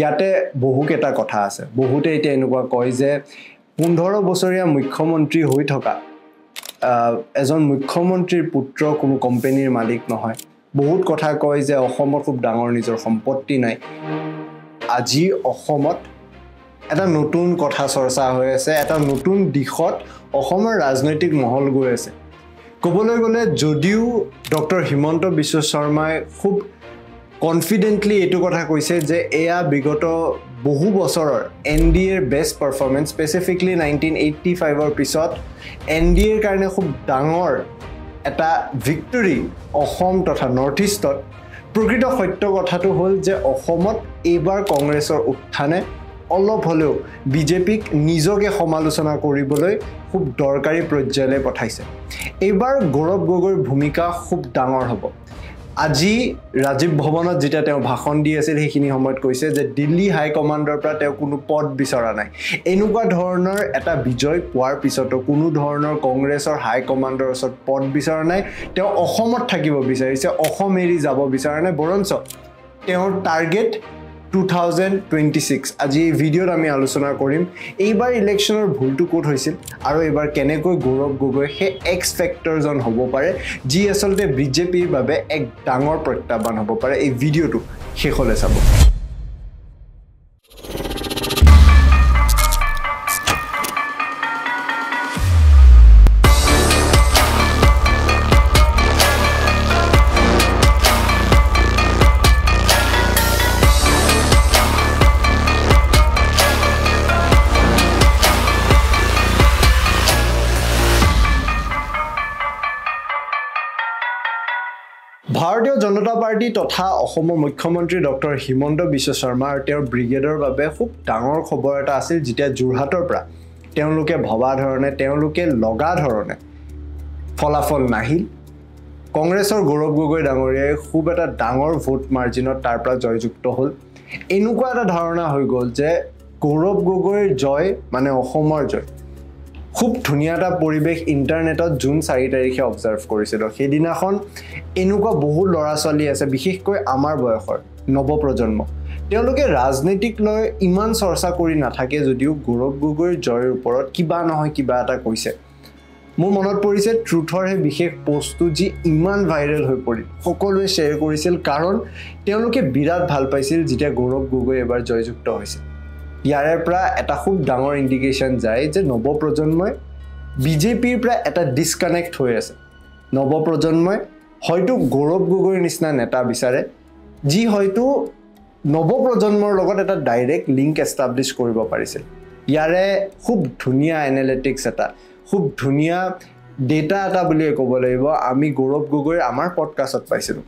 ইয়াতে বহুকেইটা কথা আছে। বহুতে এতিয়া এনেকুৱা কয় যে পোন্ধৰ বছৰীয়া মুখ্যমন্ত্ৰী হৈ থকা এজন মুখ্যমন্ত্ৰীৰ পুত্ৰ কোনো কোম্পেনীৰ মালিক নহয়। বহুত কথা কয় যে অসমত খুব ডাঙৰ নিজৰ সম্পত্তি নাই। আজি অসমত এটা নতুন কথা চৰ্চা হৈ আছে এটা নতুন দিশত অসমৰ ৰাজনৈতিক মহল গৈ আছে। ক'বলৈ গ'লে যদিও ডক্টৰ হিমন্ত বিশ্ব শৰ্মাই খুব কনফিডেণ্টলি এইটো কথা কৈছে যে এয়া বিগত বহু বছৰৰ N D R best performance specifically nineteen eighty ফাইভৰ পিছত এন ডি এৰ কাৰণে খুব ডাঙৰ এটা ভিক্টৰী অসম তথা নৰ্থ ইষ্টত প্ৰকৃত সত্য কথাটো হ'ল যে অসমত এইবাৰ কংগ্ৰেছৰ উত্থানে অলপ হ'লেও বিজেপিক নিজকে সমালোচনা কৰিবলৈ খুব দৰকাৰী পৰ্যায়লৈ পঠাইছে। এইবাৰ গৌৰৱ গগৈৰ ভূমিকা খুব ডাঙৰ হ'ব। আজি ৰাজীৱ ভৱনত যেতিয়া তেওঁ ভাষণ দি আছিল সেইখিনি সময়ত কৈছে যে দিল্লী হাইকমাণ্ডৰ পৰা তেওঁ কোনো পদ বিচৰা নাই। এনেকুৱা ধৰণৰ এটা বিজয় পোৱাৰ পিছতো কোনো ধৰণৰ কংগ্ৰেছৰ হাইকমাণ্ডৰ ওচৰত পদ বিচৰা নাই। তেওঁ অসমত থাকিব বিচাৰিছে অসম এৰি যাব বিচৰা নাই বৰঞ্চ তেওঁৰ target two thousand twenty six আজি এই ভিডিঅ'ত আমি আলোচনা কৰিম এইবাৰ ইলেকশ্যনৰ ভুলটো ক'ত হৈছিল আৰু এইবাৰ কেনেকৈ গৌৰৱ গগৈ সেই এক্স ফেক্টৰজন হ'ব পাৰে যি আচলতে বিজেপিৰ বাবে এক ডাঙৰ প্ৰত্যাহ্বান হ'ব পাৰে। এই ভিডিঅ'টো শেষলৈ চাব। ভাৰতীয় জনতা পাৰ্টী তথা অসমৰ মুখ্যমন্ত্ৰী ডক্টৰ হিমন্ত বিশ্ব শৰ্মা আৰু তেওঁৰ ব্ৰিগেডৰ বাবে খুব ডাঙৰ খবৰ এটা আছিল যেতিয়া যোৰহাটৰ পৰা তেওঁলোকে ভবা ধৰণে তেওঁলোকে লগা ধৰণে ফলাফল নাহিল। কংগ্ৰেছৰ গৌৰৱ গগৈ ডাঙৰীয়াই খুব এটা ডাঙৰ ভোট মাৰ্জিনত তাৰ পৰা জয়যুক্ত হ'ল। এনেকুৱা এটা ধাৰণা হৈ গ'ল যে গৌৰৱ গগৈৰ জয় মানে অসমৰ জয়। খুব ধুনীয়া এটা পৰিৱেশ ইণ্টাৰনেটত জুন চাৰি তাৰিখে অবজাৰ্ভ কৰিছিলোঁ। সেইদিনাখন এনেকুৱা বহু ল'ৰা ছোৱালী আছে বিশেষকৈ আমাৰ বয়সৰ নৱপ্ৰজন্ম। তেওঁলোকে ৰাজনীতিক লৈ ইমান চৰ্চা কৰি নাথাকে যদিও গৌৰৱ গগৈৰ জয়ৰ ওপৰত কিবা নহয় কিবা এটা কৈছে। মোৰ মনত পৰিছে ট্ৰুথৰ সেই বিশেষ পষ্টটো যি ইমান ভাইৰেল হৈ পৰিল। সকলোৱে শ্বেয়াৰ কৰিছিল কাৰণ তেওঁলোকে বিৰাট ভাল পাইছিল যেতিয়া গৌৰৱ গগৈ এবাৰ জয়যুক্ত হৈছিল। ইয়াৰে পৰা এটা খুব ডাঙৰ ইণ্ডিকেশ্যন যায় যে নৱপ্ৰজন্মই বিজেপিৰ পৰা এটা ডিছকানেক্ট হৈ আছে। নৱপ্ৰজন্মই হয়তো গৌৰৱ গগৈৰ নিচিনা নেতা বিচাৰে যি হয়তো নৱপ্ৰজন্মৰ লগত এটা ডাইৰেক্ট লিংক এষ্টাব্লিছ কৰিব পাৰিছিল। ইয়াৰে খুব ধুনীয়া এনালিটিক্স এটা খুব ধুনীয়া ডেটা এটা বুলিয়ে ক'ব লাগিব। আমি গৌৰৱ গগৈৰ আমাৰ পডকাষ্টত পাইছিলোঁ।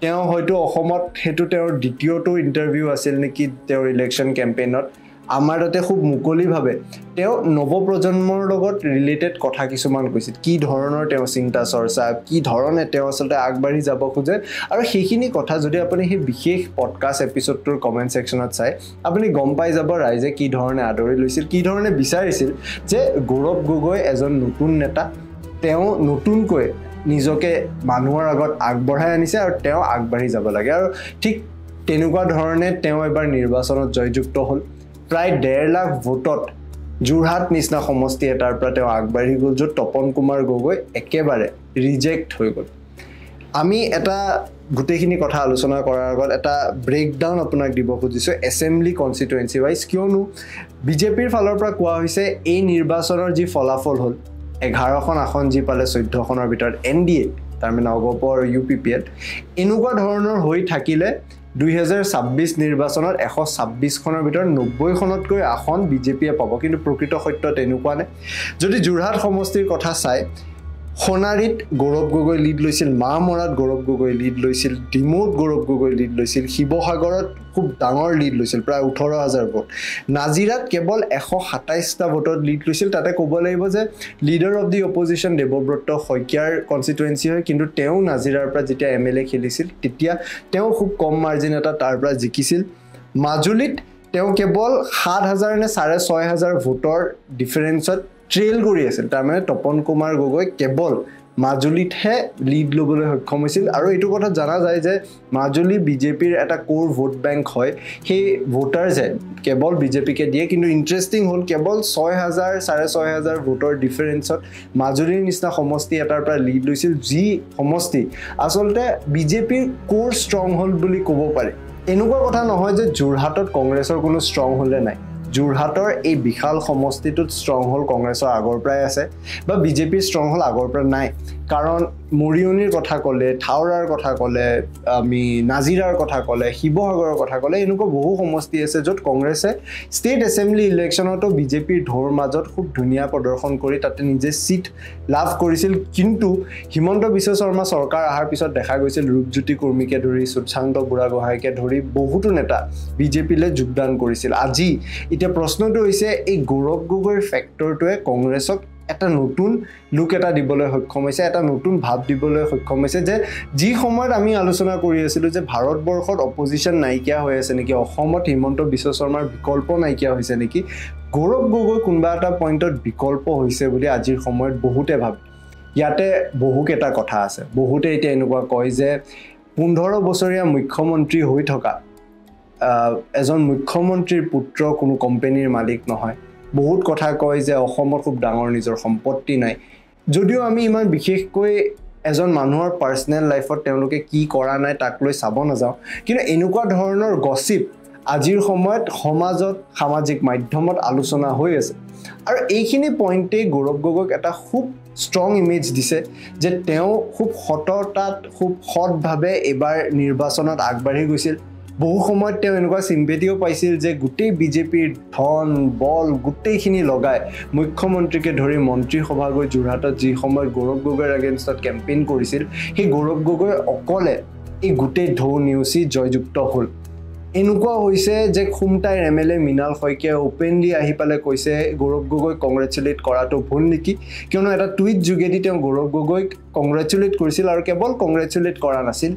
তেওঁ হয়তো অসমত সেইটো তেওঁৰ দ্বিতীয়টো ইণ্টাৰভিউ আছিল নেকি তেওঁৰ ইলেকশ্যন কেম্পেইনত আমাৰ তাতে খুব মুকলিভাৱে তেওঁ নৱপ্ৰজন্মৰ লগত ৰিলেটেড কথা কিছুমান কৈছিল কি ধৰণৰ তেওঁ চিন্তা চৰ্চা কি ধৰণে তেওঁ আচলতে আগবাঢ়ি যাব খোজে আৰু সেইখিনি কথা যদি আপুনি সেই বিশেষ পডকাষ্ট এপিছ'ডটোৰ কমেণ্ট ছেকশ্যনত চাই আপুনি গম পাই যাব ৰাইজে কি ধৰণে আদৰি লৈছিল কি ধৰণে বিচাৰিছিল যে গৌৰৱ গগৈ এজন নতুন নেতা তেওঁ নতুনকৈ নিজকে মানুহৰ আগত আগবঢ়াই আনিছে আৰু তেওঁ আগবাঢ়ি যাব লাগে। আৰু ঠিক তেনেকুৱা ধৰণে তেওঁ এবাৰ নিৰ্বাচনত জয়যুক্ত হ'ল। প্ৰায় ডেৰ লাখ ভোটত যোৰহাট নিচিনা সমষ্টি এটাৰ পৰা তেওঁ আগবাঢ়ি গ'ল য'ত তপন কুমাৰ গগৈ একেবাৰে ৰিজেক্ট হৈ গ'ল। আমি এটা গোটেইখিনি কথা আলোচনা কৰাৰ আগত এটা ব্ৰেকডাউন আপোনাক দিব খুজিছোঁ এছেম্বলি কনষ্টিটুৱেঞ্চি ৱাইজ কিয়নো বিজেপিৰ ফালৰ পৰা কোৱা হৈছে এই নিৰ্বাচনৰ যি ফলাফল হ'ল এঘাৰখন আসন যি পালে চৈধ্যখনৰ ভিতৰত এন ডি এ তাৰমানে অগপ আৰু ইউ পি পি এল এনেকুৱা ধৰণৰ হৈ থাকিলে দুহেজাৰ ছাব্বিছ নিৰ্বাচনত এশ ছাব্বিছখনৰ ভিতৰত নব্বৈখনতকৈ আসন বিজেপিয়ে পাব। কিন্তু প্ৰকৃত সত্য তেনেকুৱা নাই যদি যোৰহাট সমষ্টিৰ কথা চাই সোণাৰীত গৌৰৱ গগৈ লিড লৈছিল মাহমৰাত গৌৰৱ গগৈ লিড লৈছিল ডিমৌত গৌৰৱ গগৈ লিড লৈছিল শিৱসাগৰত খুব ডাঙৰ লিড লৈছিল প্ৰায় ওঠৰ হাজাৰ ভোট। নাজিৰাত কেৱল এশ সাতাইছটা ভোটত লিড লৈছিল। তাতে ক'ব লাগিব যে leader of the opposition Debabrata শইকীয়াৰ কনষ্টিটুৱেঞ্চি হয় কিন্তু তেওঁ নাজিৰাৰ পৰা যেতিয়া এম এল এ খেলিছিল তেতিয়া তেওঁ খুব কম মাৰ্জিন এটা তাৰ পৰা জিকিছিল। মাজুলীত তেওঁ কেৱল সাত হাজাৰ নে চাৰে ছয় হাজাৰ ভোটৰ ডিফাৰেঞ্চত ট্ৰেইল কৰি আছিল। তাৰমানে তপন কুমাৰ গগৈ কেৱল মাজুলীতহে লিড ল'বলৈ সক্ষম হৈছিল। আৰু এইটো কথা জনা যায় যে মাজুলী বিজেপিৰ এটা ক'ৰ ভোট বেংক হয় সেই ভোটাৰ্ছে কেৱল বিজেপিকে দিয়ে। কিন্তু ইণ্টাৰেষ্টিং হ'ল কেৱল ছয় হাজাৰ চাৰে ছয় হাজাৰ ভোটৰ ডিফাৰেঞ্চত মাজুলীৰ নিচিনা সমষ্টি এটাৰ পৰা লিড লৈছিল যি সমষ্টি আচলতে বিজেপিৰ ক'ৰ ষ্ট্ৰং হ'ল বুলি ক'ব পাৰি। এনেকুৱা কথা নহয় যে যোৰহাটত কংগ্ৰেছৰ কোনো ষ্ট্ৰং হ'লে নাই। যোৰহাটৰ এই বিশাল সমষ্টিটোত ষ্ট্ৰং হ'ল কংগ্ৰেছৰ আগৰ পৰাই আছে বা বিজেপিৰ ষ্ট্ৰং হ'ল আগৰ পৰা নাই। কাৰণ মৰিয়নিৰ কথা ক'লে থাওৰাৰ কথা ক'লে আমি নাজিৰাৰ কথা ক'লে শিৱসাগৰৰ কথা ক'লে এনেকুৱা বহু সমষ্টি আছে য'ত কংগ্ৰেছে ষ্টেট এছেম্বলি ইলেকশ্যনতো বিজেপিৰ ঢৌৰ মাজত খুব ধুনীয়া প্ৰদৰ্শন কৰি তাতে নিজে ছিট লাভ কৰিছিল। কিন্তু হিমন্ত বিশ্ব শৰ্মা চৰকাৰ অহাৰ পিছত দেখা গৈছিল ৰূপজ্যোতি কুৰ্মীকে ধৰি সুশান্ত বুঢ়াগোহাঁইকে ধৰি বহুতো নেতা বিজেপিলৈ যোগদান কৰিছিল। আজি এতিয়া প্ৰশ্নটো হৈছে এই গৌৰৱ গগৈৰ ফেক্টৰটোৱে কংগ্ৰেছক এটা নতুন লুক এটা দিবলৈ সক্ষম হৈছে এটা নতুন ভাৱ দিবলৈ সক্ষম হৈছে যে যি সময়ত আমি আলোচনা কৰি আছিলোঁ যে ভাৰতবৰ্ষত অপজিশ্যন নাইকিয়া হৈ আছে নেকি অসমত হিমন্ত বিশ্ব শৰ্মাৰ বিকল্প নাইকিয়া হৈছে নেকি গৌৰৱ গগৈ কোনোবা এটা পইণ্টত বিকল্প হৈছে বুলি আজিৰ সময়ত বহুতে ভাবে। ইয়াতে বহুকেইটা কথা আছে। বহুতে এতিয়া এনেকুৱা কয় যে পোন্ধৰ বছৰীয়া মুখ্যমন্ত্ৰী হৈ থকা এজন মুখ্যমন্ত্ৰীৰ পুত্ৰ কোনো কোম্পেনীৰ মালিক নহয়। বহুত কথা কয় যে অসমত খুব ডাঙৰ নিজৰ সম্পত্তি নাই। যদিও আমি ইমান বিশেষকৈ এজন মানুহৰ পাৰ্চনেল লাইফত তেওঁলোকে কি কৰা নাই তাক লৈ চাব নাযাওঁ। কিন্তু এনেকুৱা ধৰণৰ গছিপ আজিৰ সময়ত সমাজত সামাজিক মাধ্যমত আলোচনা হৈ আছে। আৰু এইখিনি পইণ্টেই গৌৰৱ গগৈক এটা খুব ষ্ট্ৰং ইমেজ দিছে যে তেওঁ খুব সততাত খুব সৎভাৱে এইবাৰ নিৰ্বাচনত আগবাঢ়ি গৈছিল। বহু সময়ত তেওঁ এনেকুৱা চিম্পেটিও পাইছিল যে গোটেই বিজেপিৰ ধন বল গোটেইখিনি লগাই মুখ্যমন্ত্ৰীকে ধৰি মন্ত্ৰীসভা গৈ যোৰহাটত যি সময়ত গৌৰৱ গগৈৰ এগেইনষ্টত কেম্পেইন কৰিছিল সেই গৌৰৱ গগৈ অকলে এই গোটেই ঢৌ নেওচি জয়যুক্ত হ'ল। এনেকুৱা হৈছে যে খুমটাইৰ এম এল এ মৃণাল শইকীয়াই অ'পেনলি আহি পেলাই কৈছে গৌৰৱ গগৈক কংগ্ৰেচুলেট কৰাটো ভুল নেকি? কিয়নো এটা টুইট যোগেদি তেওঁ গৌৰৱ গগৈক কংগ্ৰেচুলেট কৰিছিল আৰু কেৱল কংগ্ৰেচুলেট কৰা নাছিল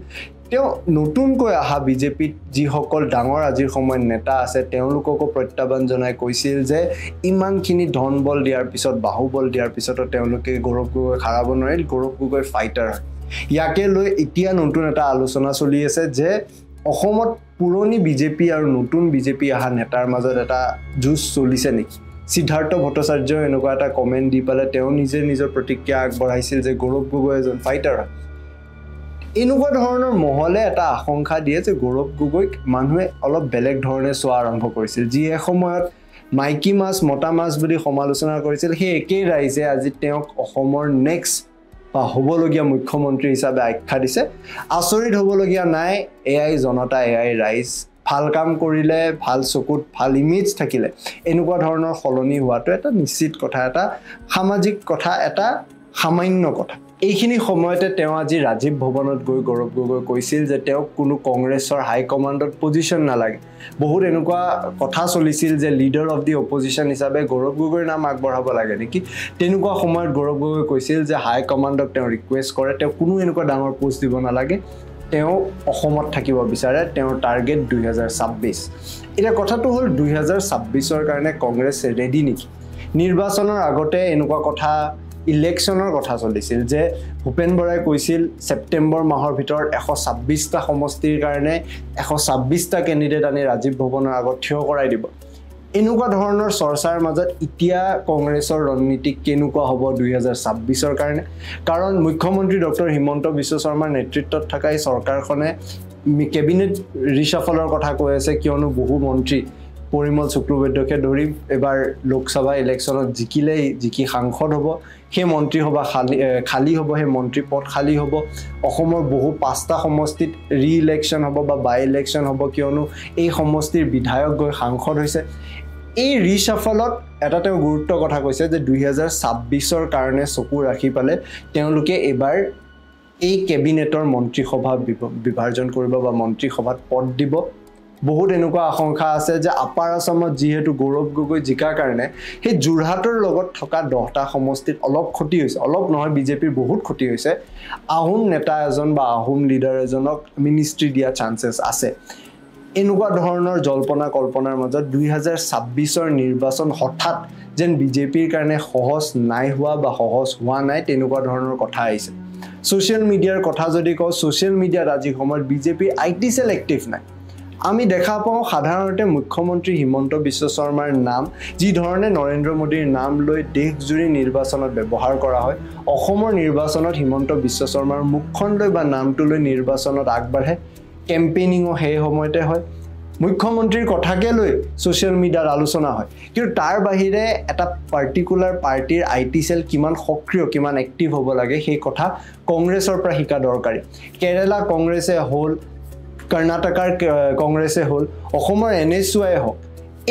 তেওঁ নতুনকৈ অহা বিজেপিত যিসকল ডাঙৰ আজিৰ সময়ত নেতা আছে তেওঁলোককো প্ৰত্যাহ্বান জনাই কৈছিল যে ইমানখিনি ধন বল দিয়াৰ পিছত বাহুবল দিয়াৰ পিছতো তেওঁলোকে গৌৰৱ গগৈ হাৰাব নোৱাৰিল গৌৰৱ গগৈ ফাইটাৰ হয় ইয়াকে লৈ এতিয়া নতুন এটা আলোচনা চলি আছে যে অসমত পুৰণি বিজেপি আৰু নতুন বিজেপি অহা নেতাৰ মাজত এটা যুঁজ চলিছে নেকি? সিদ্ধাৰ্থ ভট্টাচাৰ্যই এনেকুৱা এটা কমেণ্ট দি পেলাই তেওঁ নিজে নিজৰ প্ৰতিক্ৰিয়া আগবঢ়াইছিল যে গৌৰৱ গগৈ এজন ফাইটাৰ হয়। এনেকুৱা ধৰণৰ মহলে এটা আশংকা দিয়ে যে গৌৰৱ গগৈক মানুহে অলপ বেলেগ ধৰণে চোৱা আৰম্ভ কৰিছিল। যি এসময়ত মাইকী মাছ মতা মাছ বুলি সমালোচনা কৰিছিল সেই একেই ৰাইজে আজি তেওঁক অসমৰ নেক্সট বা হ'বলগীয়া মুখ্যমন্ত্ৰী হিচাপে আখ্যা দিছে। আচৰিত হ'বলগীয়া নাই এয়াই জনতা এয়াই ৰাইজ ভাল কাম কৰিলে ভাল চকুত ভাল ইমেজ থাকিলে। এনেকুৱা ধৰণৰ সলনি হোৱাটো এটা নিশ্চিত কথা এটা সামাজিক কথা এটা সামান্য কথা। এইখিনি সময়তে তেওঁ আজি ৰাজীৱ ভৱনত গৈ গৌৰৱ গগৈ কৈছিল যে তেওঁক কোনো কংগ্ৰেছৰ হাইকমাণ্ডত পজিশ্যন নালাগে। বহুত এনেকুৱা কথা চলিছিল যে লিডাৰ অফ দি অপজিশ্যন হিচাপে গৌৰৱ গগৈৰ নাম আগবঢ়াব লাগে নেকি? তেনেকুৱা সময়ত গৌৰৱ গগৈ কৈছিল যে হাইকমাণ্ডক তেওঁ ৰিকুৱেষ্ট কৰে তেওঁ কোনো এনেকুৱা ডাঙৰ পোষ্ট দিব নালাগে। তেওঁ অসমত থাকিব বিচাৰে তেওঁৰ টাৰ্গেট দুহেজাৰ ছাব্বিছ। এতিয়া কথাটো হ'ল দুহেজাৰ ছাব্বিছৰ কাৰণে কংগ্ৰেছ ৰেডি নেকি? নিৰ্বাচনৰ আগতে এনেকুৱা কথা ইলেকশ্যনৰ কথা চলিছিল যে ভূপেন বৰাই কৈছিল ছেপ্টেম্বৰ মাহৰ ভিতৰত এশ ছাব্বিছটা সমষ্টিৰ কাৰণে এশ ছাব্বিছটা কেণ্ডিডেট আনি ৰাজীৱ ভৱনৰ আগত থিয় কৰাই দিব। এনেকুৱা ধৰণৰ চৰ্চাৰ মাজত এতিয়া কংগ্ৰেছৰ ৰণনীতি কেনেকুৱা হ'ব দুহেজাৰ ছাব্বিছৰ কাৰণে? কাৰণ মুখ্যমন্ত্ৰী ডক্টৰ হিমন্ত বিশ্ব শৰ্মাৰ নেতৃত্বত থকা এই চৰকাৰখনে কেবিনেট ৰিচাফলৰ কথা কৈ আছে কিয়নো বহু মন্ত্ৰী পৰিমল শুক্লবৈদ্যকে ধৰি এইবাৰ লোকসভা ইলেকশ্যনত জিকিলেই জিকি সাংসদ হ'ব। সেই মন্ত্ৰীসভা খালী খালী হ'ব সেই মন্ত্ৰী পদ খালী হ'ব। অসমৰ বহু পাঁচটা সমষ্টিত ৰি ইলেকশ্যন হ'ব বা বাই ইলেকশ্যন হ'ব কিয়নো এই সমষ্টিৰ বিধায়ক গৈ সাংসদ হৈছে। এই ৰিচাফলত এটা তেওঁ গুৰুত্ব কথা কৈছে যে দুহেজাৰ ছাব্বিছৰ কাৰণে চকু ৰাখি পালে তেওঁলোকে এইবাৰ এই কেবিনেটৰ মন্ত্ৰীসভা বিভাৰ্জন কৰিব বা মন্ত্ৰীসভাত পদ দিব। বহুত এনেকুৱা আশংকা আছে যে আপাৰ আছামত যিহেতু গৌৰৱ গগৈ জিকাৰ কাৰণে সেই যোৰহাটৰ লগত থকা দহটা সমষ্টিত অলপ ক্ষতি হৈছে। অলপ নহয় বিজেপিৰ বহুত ক্ষতি হৈছে। আহোম নেতা এজন বা আহোম লিডাৰ এজনক মিনিষ্ট্ৰী দিয়া চান্সেছ আছে। এনেকুৱা ধৰণৰ জল্পনা কল্পনাৰ মাজত দুই হাজাৰ ছাব্বিছৰ নিৰ্বাচন হঠাৎ যেন বিজেপিৰ কাৰণে সহজ নাই হোৱা বা সহজ হোৱা নাই তেনেকুৱা ধৰণৰ কথা আহিছে। ছ'চিয়েল মিডিয়াৰ কথা যদি কওঁ ছ'চিয়েল মিডিয়াত আজি সময়ত বিজেপিৰ আই টি চেল এক্টিভ নাই। আমি দেখা পাওঁ সাধাৰণতে মুখ্যমন্ত্ৰী হিমন্ত বিশ্ব শৰ্মাৰ নাম যি ধৰণে নৰেন্দ্ৰ মোদীৰ নাম লৈ দেশজুৰি নিৰ্বাচনত ব্যৱহাৰ কৰা হয়। অসমৰ নিৰ্বাচনত হিমন্ত বিশ্ব শৰ্মাৰ মুখখন লৈ বা নামটো লৈ নিৰ্বাচনত আগবাঢ়ে কেম্পেইনিঙো সেই সময়তে হয়। মুখ্যমন্ত্ৰীৰ কথাকে লৈ ছ'চিয়েল মিডিয়াত আলোচনা হয়। কিন্তু তাৰ বাহিৰে এটা পাৰ্টিকুলাৰ পাৰ্টীৰ আই টি চেল কিমান সক্ৰিয় কিমান এক্টিভ হ'ব লাগে সেই কথা কংগ্ৰেছৰ পৰা শিকা দৰকাৰী। কেৰেলা কংগ্ৰেছে হ'ল কৰ্ণাটকাৰ কংগ্ৰেছে হ'ল অসমৰ এন এছ ৱাই হওক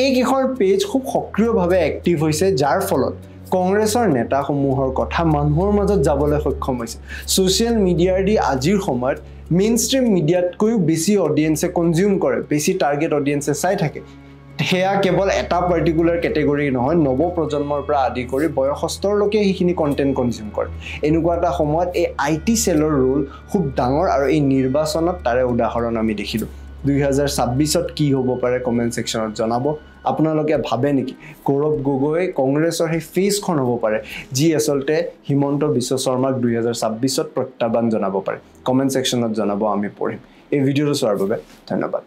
এইকেইখন পেজ খুব সক্ৰিয়ভাৱে এক্টিভ হৈছে যাৰ ফলত কংগ্ৰেছৰ নেতাসমূহৰ কথা মানুহৰ মাজত যাবলৈ সক্ষম হৈছে। ছ'চিয়েল মিডিয়াৰ দি আজিৰ সময়ত মেইন ষ্ট্ৰীম মিডিয়াতকৈও বেছি অডিয়েঞ্চে কনজিউম কৰে বেছি টাৰ্গেট অডিয়েঞ্চে চাই থাকে। সেয়া কেৱল এটা পাৰ্টিকুলাৰ কেটেগৰী নহয় নৱ প্ৰজন্মৰ পৰা আদি কৰি বয়সস্থৰলৈকে সেইখিনি কণ্টেণ্ট কনজিউম কৰে। এনেকুৱা এটা সময়ত এই আই টি চেলৰ ৰোল খুব ডাঙৰ আৰু এই নিৰ্বাচনত তাৰে উদাহৰণ আমি দেখিলোঁ। দুই হাজাৰ ছাব্বিছত কি হ'ব পাৰে কমেণ্ট ছেকশ্যনত জনাব। আপোনালোকে ভাবে নেকি? গৌৰৱ গগৈ কংগ্ৰেছৰ সেই ফেচখন হ'ব পাৰে যি আচলতে হিমন্ত বিশ্ব শৰ্মাক দুই হাজাৰ ছাব্বিছত প্ৰত্যাহ্বান জনাব পাৰে। কমেণ্ট ছেকশ্যনত জনাব আমি পঢ়িম। এই ভিডিঅ'টো চোৱাৰ বাবে ধন্যবাদ।